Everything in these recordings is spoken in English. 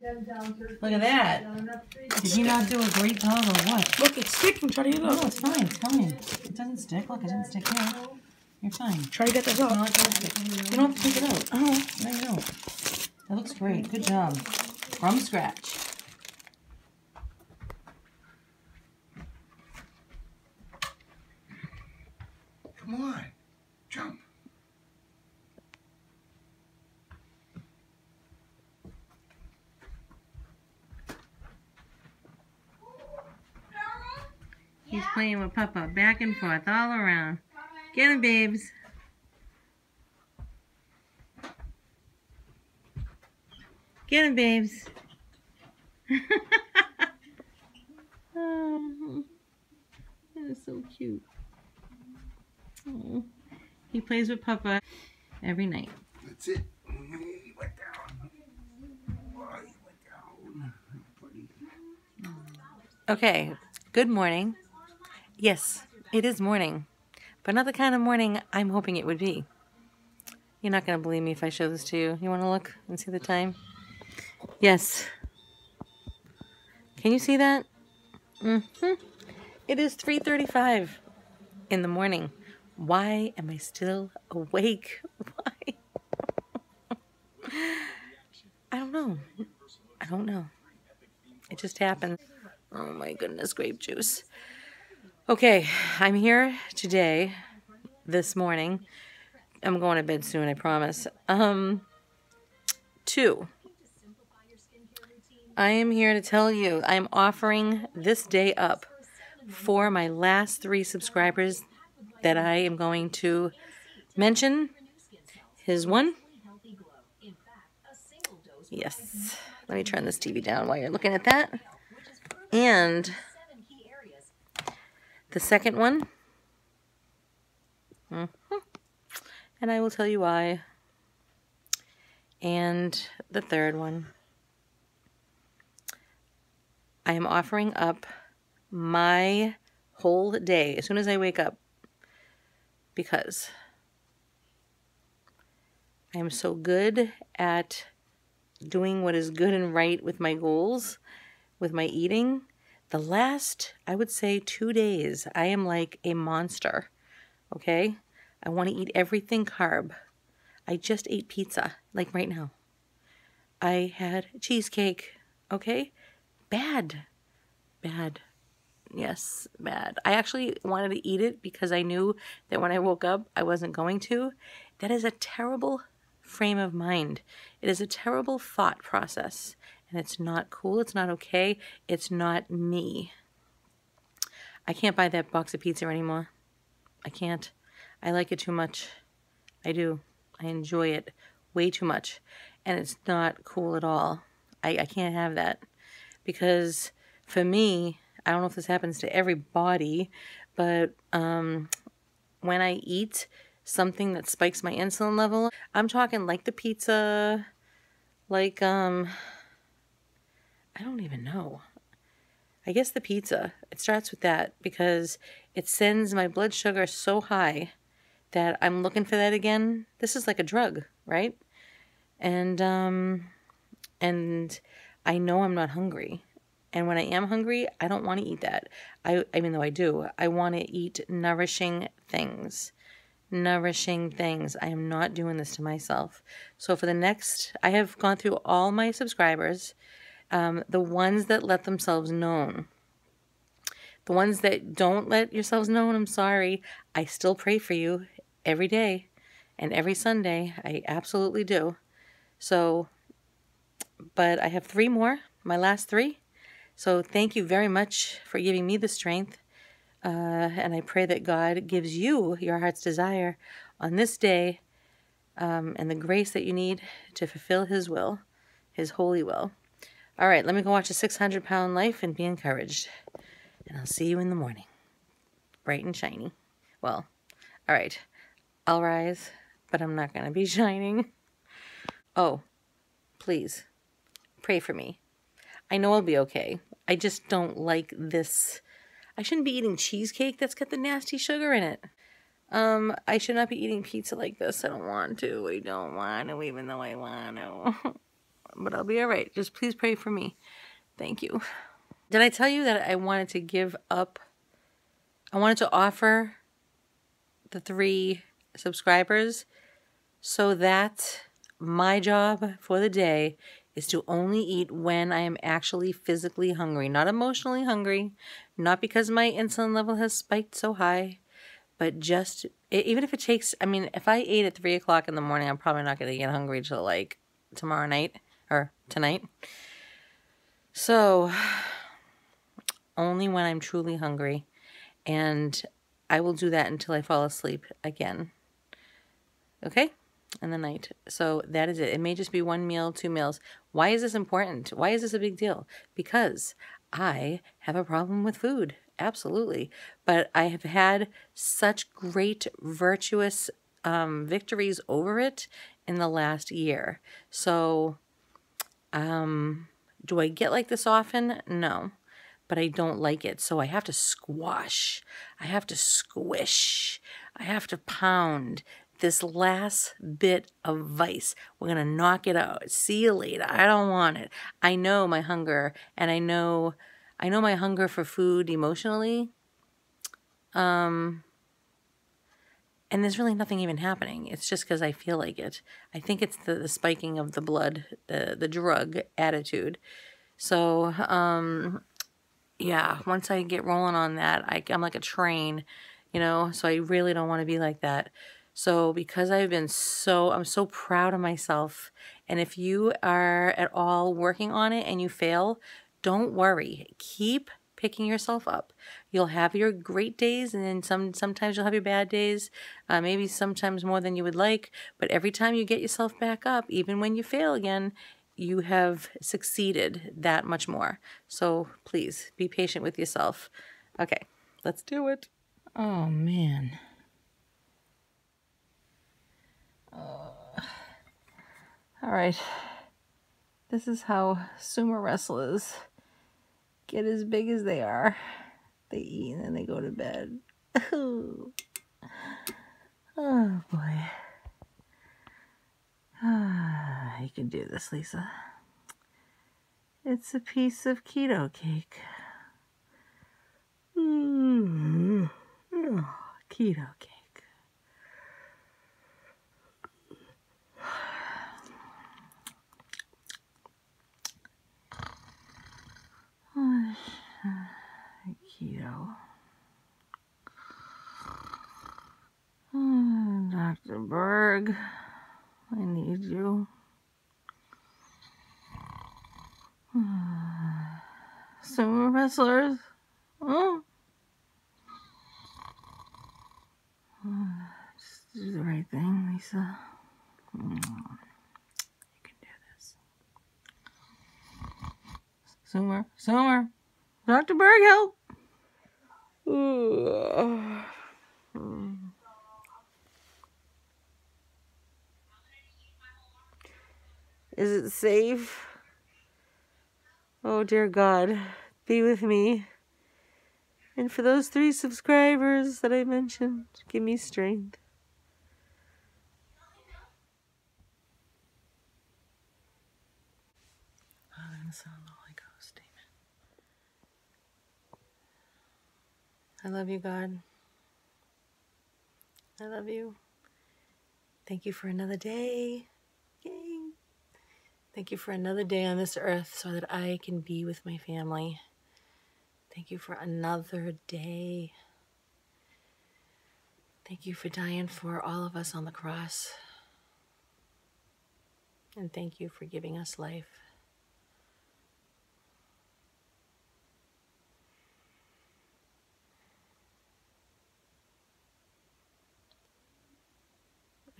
Look at that. Did he not do a great job or what? Look, it's sticking. Try to get it No, up. it's fine. It's fine. It doesn't stick. Look, it didn't stick here. You're fine. Try to get this No, up. it doesn't stick. You don't have to take it out. Oh, uh-huh. I know. That looks great. Good job. From scratch. Come on, jump. He's playing with Papa back and forth all around. Get him, babes. Get him, babes. oh, that is so cute. Oh, he plays with Papa every night. That's it. He went down. Oh, he went down. Buddy. Okay, good morning. Yes, it is morning, but not the kind of morning I'm hoping it would be. You're not going to believe me if I show this to you. You want to look and see the time? Yes. Can you see that? Mm-hmm. It is 3.35 in the morning. Why am I still awake? Why? I don't know. I don't know. It just happened. Oh my goodness, grape juice. Okay, I'm here today, this morning. I'm going to bed soon, I promise. Um, two. I am here to tell you I'm offering this day up for my last three subscribers that I am going to mention. His one. Yes. Let me turn this TV down while you're looking at that. And the second one. Mhm. And I will tell you why. And the third one. I am offering up my whole day as soon as I wake up because I am so good at doing what is good and right with my goals, with my eating. The last, I would say, two days, I am like a monster. Okay? I want to eat everything carb. I just ate pizza, like right now. I had cheesecake. Okay? Bad. Bad. Yes, bad. I actually wanted to eat it because I knew that when I woke up, I wasn't going to. That is a terrible frame of mind. It is a terrible thought process. And it's not cool. It's not okay. It's not me. I can't buy that box of pizza anymore. I can't. I like it too much. I do. I enjoy it way too much. And it's not cool at all. I, I can't have that. Because for me, I don't know if this happens to everybody, but um, when I eat something that spikes my insulin level, I'm talking like the pizza, like, um, I don't even know. I guess the pizza. It starts with that because it sends my blood sugar so high that I'm looking for that again. This is like a drug, right? And um and I know I'm not hungry. And when I am hungry, I don't want to eat that. I even though I do, I want to eat nourishing things. Nourishing things. I am not doing this to myself. So for the next I have gone through all my subscribers um, the ones that let themselves known. The ones that don't let yourselves known, I'm sorry. I still pray for you every day and every Sunday. I absolutely do. So, but I have three more, my last three. So thank you very much for giving me the strength. Uh, and I pray that God gives you your heart's desire on this day um, and the grace that you need to fulfill His will, His holy will. All right, let me go watch a 600 pound life and be encouraged. And I'll see you in the morning. Bright and shiny. Well, all right. I'll rise, but I'm not going to be shining. Oh, please pray for me. I know I'll be okay. I just don't like this. I shouldn't be eating cheesecake that's got the nasty sugar in it. Um, I should not be eating pizza like this. I don't want to. I don't want to, even though I want to. but I'll be all right. Just please pray for me. Thank you. Did I tell you that I wanted to give up? I wanted to offer the three subscribers so that my job for the day is to only eat when I am actually physically hungry, not emotionally hungry, not because my insulin level has spiked so high, but just even if it takes, I mean, if I ate at three o'clock in the morning, I'm probably not going to get hungry till like tomorrow night or tonight. So, only when I'm truly hungry. And I will do that until I fall asleep again. Okay? In the night. So that is it. It may just be one meal, two meals. Why is this important? Why is this a big deal? Because I have a problem with food. Absolutely. But I have had such great, virtuous um, victories over it in the last year. So, um, do I get like this often? No but I don't like it. So I have to squash, I have to squish, I have to pound this last bit of vice. We're going to knock it out. See you later. I don't want it. I know my hunger and I know I know my hunger for food emotionally. Um and there's really nothing even happening. It's just because I feel like it. I think it's the, the spiking of the blood, the the drug attitude. So, um, yeah, once I get rolling on that, I, I'm like a train, you know, so I really don't want to be like that. So, because I've been so, I'm so proud of myself. And if you are at all working on it and you fail, don't worry. Keep picking yourself up. You'll have your great days, and then some. Sometimes you'll have your bad days. Uh, maybe sometimes more than you would like. But every time you get yourself back up, even when you fail again, you have succeeded that much more. So please be patient with yourself. Okay, let's do it. Oh man. Uh, all right. This is how sumo wrestlers get as big as they are. They eat and then they go to bed. oh boy. Ah, you can do this, Lisa. It's a piece of keto cake. Mm. Oh, keto cake. Keto. Oh, Dr. Berg. I need you. Hmm, Sumo wrestlers. Oh. Just do the right thing, Lisa. You can do this. Sumer, Sumer, Dr. Berg, help. Is it safe? Oh, dear God, be with me. And for those three subscribers that I mentioned, give me strength. Father and Son, Holy Ghost, Amen. I love you, God. I love you. Thank you for another day. Yay. Thank you for another day on this earth so that I can be with my family. Thank you for another day. Thank you for dying for all of us on the cross. And thank you for giving us life.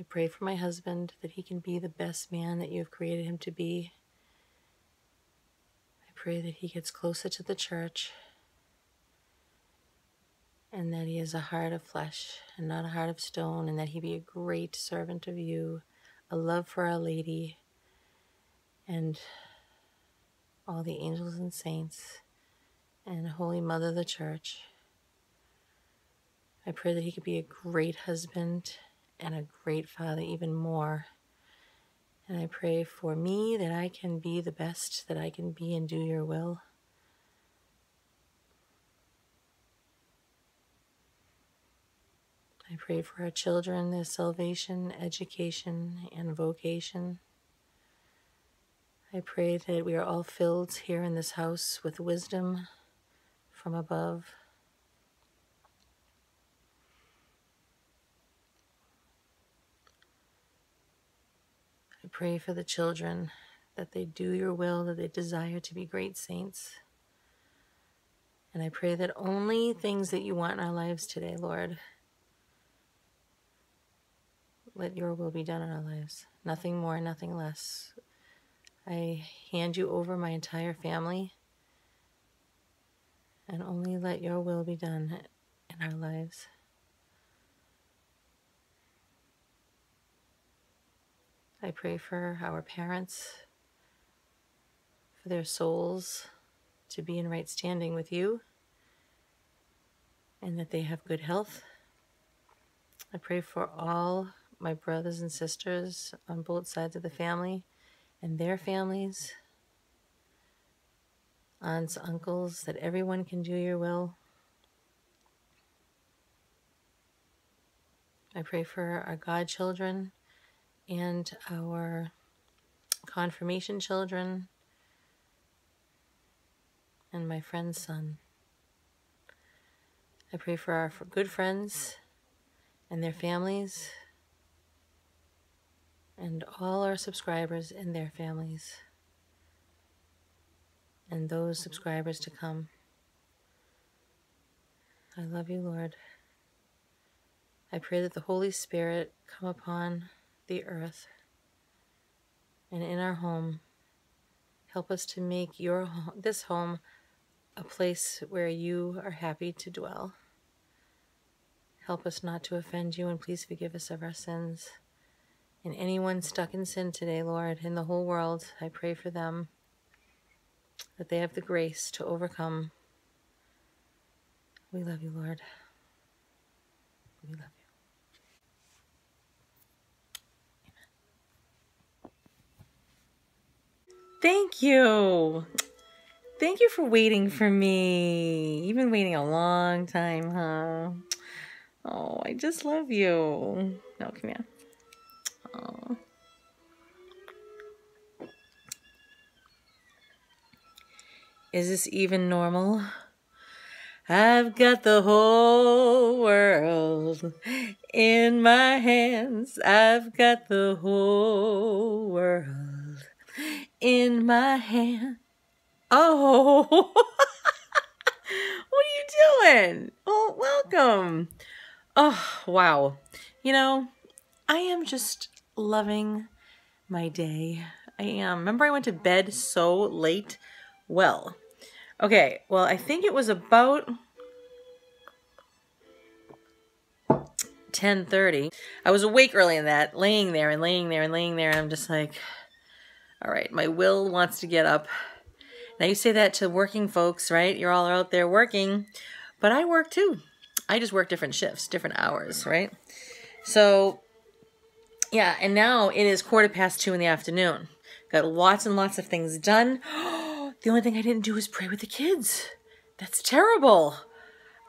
Pray for my husband that he can be the best man that you have created him to be. I pray that he gets closer to the church and that he has a heart of flesh and not a heart of stone, and that he be a great servant of you, a love for Our Lady and all the angels and saints and Holy Mother of the Church. I pray that he could be a great husband and a great father, even more, And I pray for me that I can be the best that I can be and do your will. I pray for our children, their salvation, education, and vocation. I pray that we are all filled here in this house with wisdom from above. Pray for the children that they do your will, that they desire to be great saints. And I pray that only things that you want in our lives today, Lord, let your will be done in our lives. Nothing more, nothing less. I hand you over my entire family and only let your will be done in our lives. I pray for our parents, for their souls to be in right standing with you, and that they have good health. I pray for all my brothers and sisters on both sides of the family and their families, aunts, uncles, that everyone can do your will. I pray for our godchildren and our confirmation children and my friend's son. I pray for our good friends and their families and all our subscribers and their families, and those subscribers to come. I love you, Lord. I pray that the Holy Spirit come upon the earth and in our home. Help us to make your this home a place where you are happy to dwell. Help us not to offend you and please forgive us of our sins. And anyone stuck in sin today, Lord, in the whole world, I pray for them that they have the grace to overcome. We love you, Lord. We love you. Thank you. Thank you for waiting for me. You've been waiting a long time, huh? Oh, I just love you. No, come here. Oh. Is this even normal? I've got the whole world in my hands. I've got the whole world in my hand. Oh, what are you doing? Oh, welcome. Oh, wow. You know, I am just loving my day. I am. Remember I went to bed so late? Well, okay. Well, I think it was about 10:30. I was awake early in that, laying there and laying there and laying there and I'm just like all right, my will wants to get up. Now you say that to working folks, right? You're all out there working, but I work too. I just work different shifts, different hours, mm-hmm. right? So yeah, and now it is quarter past two in the afternoon. Got lots and lots of things done. the only thing I didn't do was pray with the kids. That's terrible.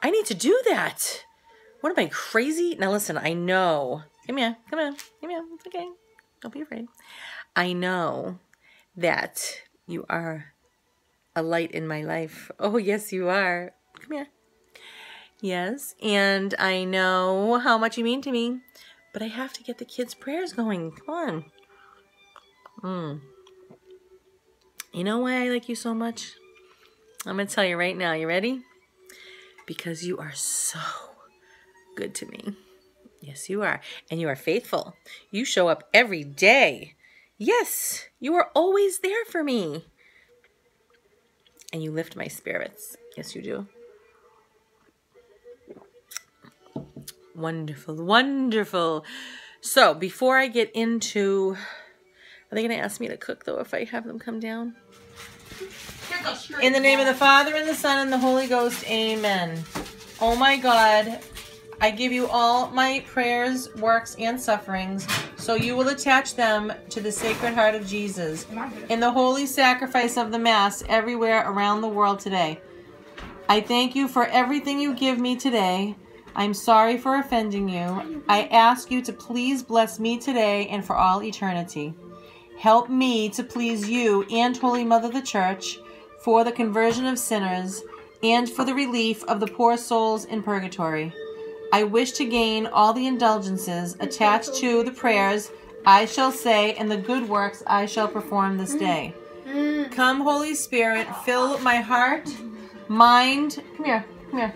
I need to do that. What am I crazy? Now listen, I know. Come here, come here, come here. It's okay. Don't be afraid. I know that you are a light in my life. Oh, yes, you are. Come here. Yes, and I know how much you mean to me. But I have to get the kids' prayers going. Come on. Mm. You know why I like you so much? I'm going to tell you right now. You ready? Because you are so good to me. Yes, you are. And you are faithful. You show up every day. Yes, you are always there for me. And you lift my spirits. Yes, you do. Wonderful, wonderful. So before I get into, are they going to ask me to cook though if I have them come down? In the name of the Father and the Son and the Holy Ghost, amen. Oh my God, I give you all my prayers, works, and sufferings So you will attach them to the Sacred Heart of Jesus in the holy sacrifice of the Mass everywhere around the world today. I thank you for everything you give me today. I'm sorry for offending you. I ask you to please bless me today and for all eternity. Help me to please you and Holy Mother the Church for the conversion of sinners and for the relief of the poor souls in purgatory. I wish to gain all the indulgences attached to the prayers I shall say and the good works I shall perform this day. Come, Holy Spirit, fill my heart, mind. Come here, come here.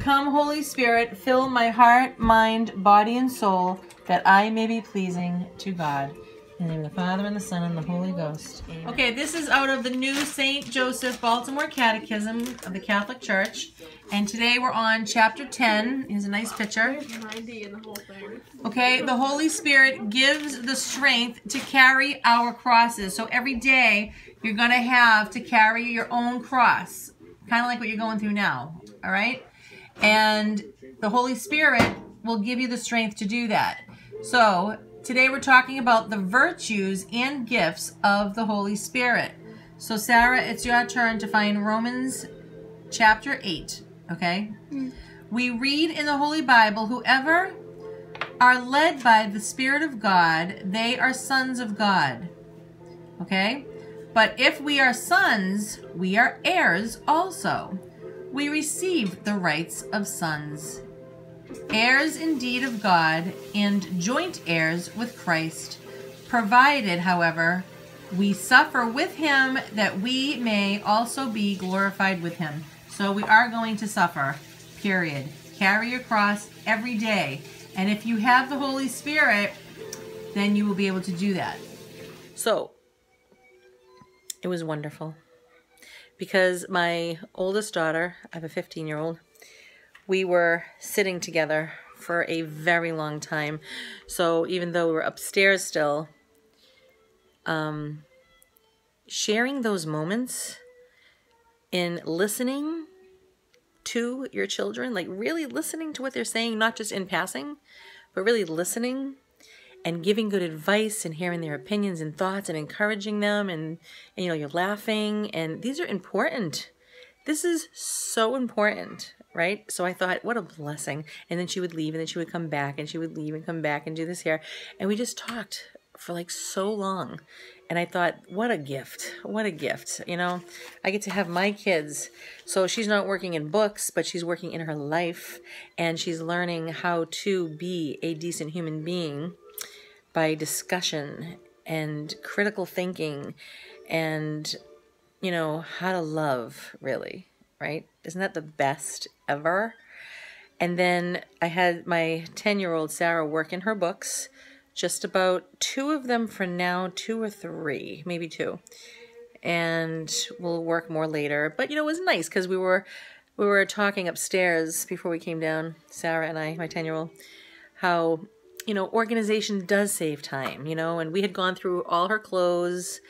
Come, Holy Spirit, fill my heart, mind, body, and soul, that I may be pleasing to God. In the name of the Father, and the Son, and the Holy Ghost. Amen. Okay, this is out of the new St. Joseph Baltimore Catechism of the Catholic Church. And today we're on chapter 10. Here's a nice picture. Okay, the Holy Spirit gives the strength to carry our crosses. So every day you're going to have to carry your own cross, kind of like what you're going through now. All right? And the Holy Spirit will give you the strength to do that. So today we're talking about the virtues and gifts of the Holy Spirit. So Sarah, it's your turn to find Romans chapter 8, okay? Hmm. We read in the Holy Bible, whoever are led by the Spirit of God, they are sons of God. Okay? But if we are sons, we are heirs also. We receive the rights of sons. Heirs indeed of God, and joint heirs with Christ, provided, however, we suffer with him that we may also be glorified with him. So we are going to suffer, period. Carry your cross every day. And if you have the Holy Spirit, then you will be able to do that. So, it was wonderful. Because my oldest daughter, I have a 15 year old, we were sitting together for a very long time. So even though we were upstairs still, um, sharing those moments in listening to your children, like really listening to what they're saying, not just in passing, but really listening and giving good advice and hearing their opinions and thoughts and encouraging them and, and you know you're laughing. And these are important. This is so important right? So i thought what a blessing. And then she would leave and then she would come back and she would leave and come back and do this here. And we just talked for like so long. And i thought what a gift. What a gift you know? I get to have my kids. So she's not working in books but she's working in her life and she's learning how to be a decent human being by discussion and critical thinking and you know how to love really right? Isn't that the best ever? And then i had my 10 year old sarah work in her books just about two of them for now two or three maybe two. And we'll work more later. But you know it was nice because we were we were talking upstairs before we came down sarah and i my 10 year old how you know, organization does save time, you know, and we had gone through all her clothes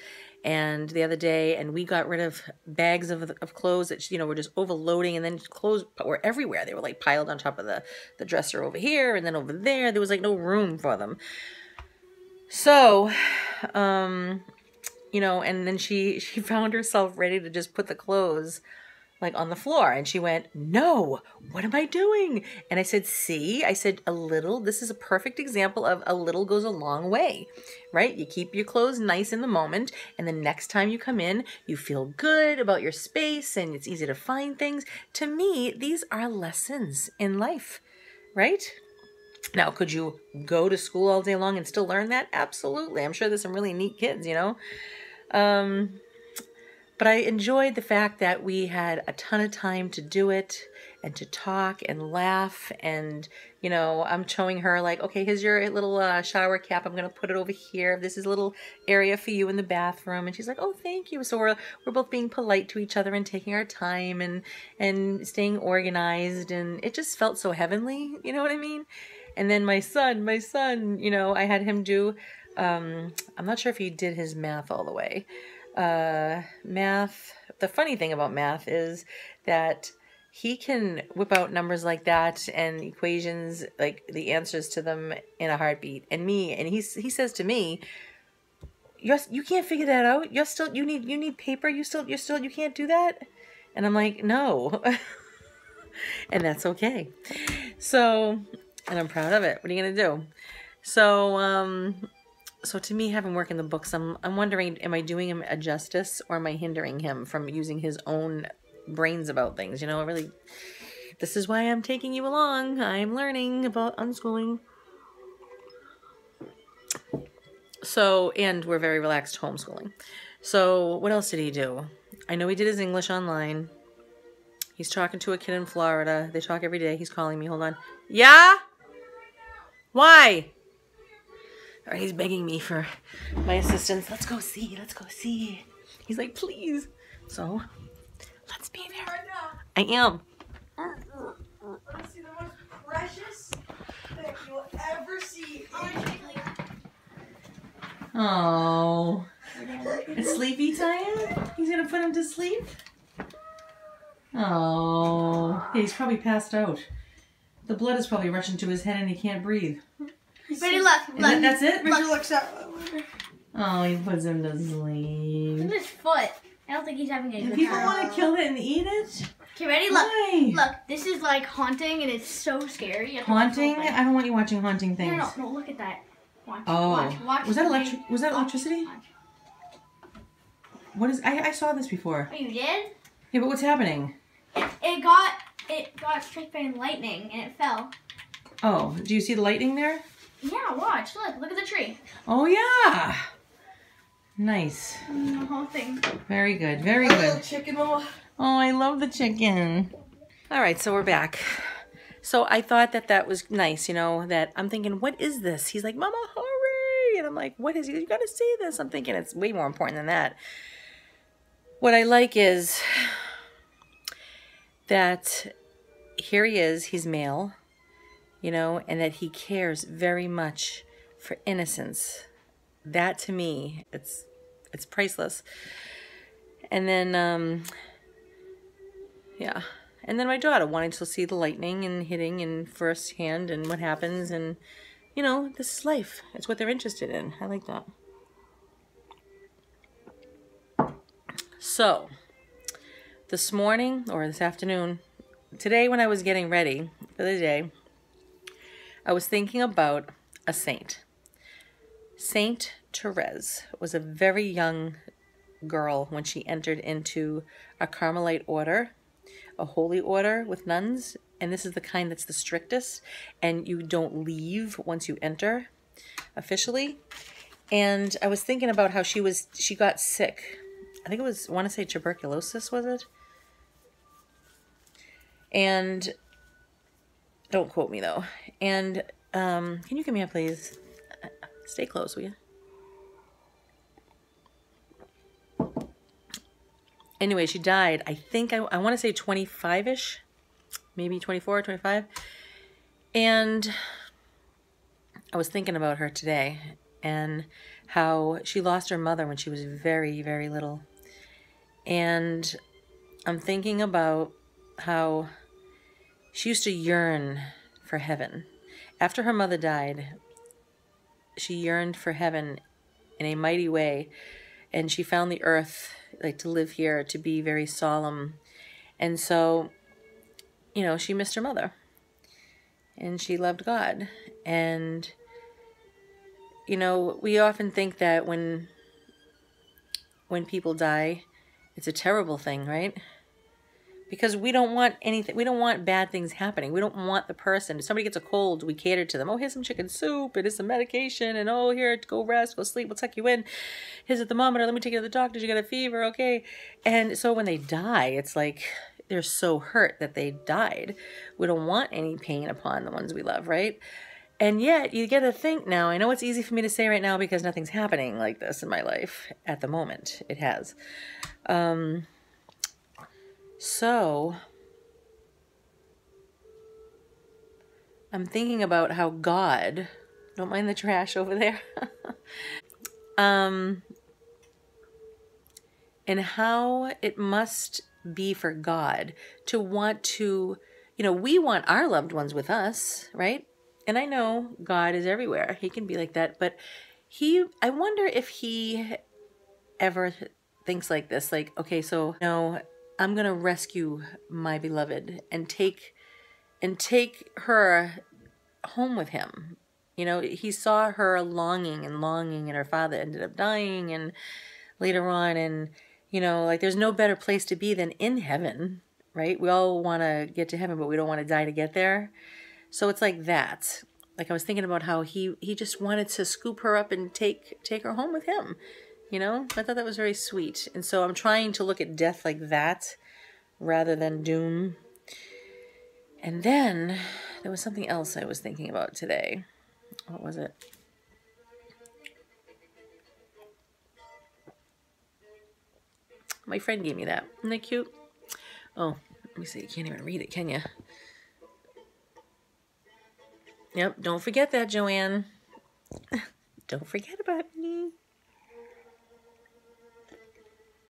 and the other day and we got rid of bags of, of clothes that you know were just overloading and then clothes were everywhere. They were like piled on top of the the dresser over here and then over there. There was like no room for them. So um you know and then she she found herself ready to just put the clothes like on the floor. And she went, No, what am I doing? And I said, See, I said, a little, this is a perfect example of a little goes a long way, right? You keep your clothes nice in the moment. And the next time you come in, you feel good about your space and it's easy to find things. To me, these are lessons in life, right? Now, could you go to school all day long and still learn that? Absolutely. I'm sure there's some really neat kids, you know? Um, but I enjoyed the fact that we had a ton of time to do it and to talk and laugh. And, you know, I'm showing her, like, okay, here's your little uh, shower cap. I'm going to put it over here. This is a little area for you in the bathroom. And she's like, oh, thank you. So we're, we're both being polite to each other and taking our time and, and staying organized. And it just felt so heavenly. You know what I mean? And then my son, my son, you know, I had him do, um, I'm not sure if he did his math all the way uh, math. The funny thing about math is that he can whip out numbers like that and equations like the answers to them in a heartbeat. And me and he's he says to me you're, you can't figure that out. You're still you need you need paper. You still you're still you can't do that. And i'm like no. And that's okay. So and i'm proud of it. What are you gonna do? So um so to me having work in the books i'm i'm wondering am i doing him a justice or am i hindering him from using his own brains about things. You know, really, this is why I'm taking you along. I'm learning about unschooling. So, and we're very relaxed homeschooling. So, what else did he do? I know he did his English online. He's talking to a kid in Florida. They talk every day. He's calling me. Hold on. Yeah? Why? All right, he's begging me for my assistance. Let's go see. Let's go see. He's like, please. So, Let's be there. I am. Let's see the most precious thing you'll ever see. Oh. It's sleepy time? He's gonna put him to sleep? Oh. Yeah, he's probably passed out. The blood is probably rushing to his head and he can't breathe. Ready, look, Is that, look. that's it? Richard looks out. Oh, he puts him to Look sleep. at his foot. I don't think he's having a And good people time. want to kill it and eat it? Okay, ready? Look. Why? Look, this is like haunting and it's so scary. You Haunting? watch I don't want you watching haunting things. No, no, no, look at that. Watch, Oh. watch, watch. Was that the electric? Was that oh, electricity? watch. What is? I, I saw this before. Oh, you did? Yeah, but what's happening? It, it got it got struck by lightning and it fell. Oh, do you see the lightning there? Yeah, watch. Look, look at the tree. Oh yeah. Nice. And the whole thing. Very good. Very That little good. chicken mama. Oh, I love the chicken. All right, so we're back. So I thought that that was nice, you know, that I'm thinking, what is this? He's like, Mama, hurry. And I'm like, what is he? You got to see this. I'm thinking it's way more important than that. What I like is that here he is, he's male, you know, and that he cares very much for innocence. That to me, it's it's priceless. And then um yeah. And then my daughter wanted to see the lightning and hitting and firsthand and what happens and you know, this is life. It's what they're interested in. I like that. So, this morning or this afternoon, today when I was getting ready for the day, I was thinking about a saint. Saint Therese was a very young girl when she entered into a Carmelite order, a holy order with nuns, and this is the kind that's the strictest, and you don't leave once you enter officially. And I was thinking about how she was she got sick. I think it was I want to say tuberculosis was it? And don't quote me though. And um can you come here please? Stay close, will you? Anyway, she died. I think I, I want to say 25 ish, maybe 24, 25. And I was thinking about her today and how she lost her mother when she was very, very little. And I'm thinking about how she used to yearn for heaven. After her mother died, she yearned for heaven in a mighty way and she found the earth like to live here to be very solemn. And so you know she missed her mother and she loved god. And you know we often think that when when people die it's a terrible thing right because we don't want anything we don't want bad things happening. We don't want the person if somebody gets a cold we cater to them. Oh here's some chicken soup It is some medication and oh here go rest go sleep we'll tuck you in. Here's a thermometer let me take you to the doctor you got a fever okay. And so when they die it's like they're so hurt that they died. We don't want any pain upon the ones we love right? And yet you get to think now i know it's easy for me to say right now because nothing's happening like this in my life at the moment. It has. Um so, I'm thinking about how God, don't mind the trash over there, um, and how it must be for God, to want to, you know, we want our loved ones with us, right? And I know God is everywhere. He can be like that, but he I wonder if he ever thinks like this like, okay, so no, I'm going to rescue my beloved and take and take her home with him. You know, he saw her longing and longing and her father ended up dying and later on and you know, like there's no better place to be than in heaven, right? We all want to get to heaven, but we don't want to die to get there. So it's like that. Like I was thinking about how he he just wanted to scoop her up and take take her home with him. You know, I thought that was very sweet. And so I'm trying to look at death like that rather than doom. And then there was something else I was thinking about today. What was it? My friend gave me that. Isn't that cute? Oh, let me see. You can't even read it, can you? Yep, don't forget that, Joanne. don't forget about me.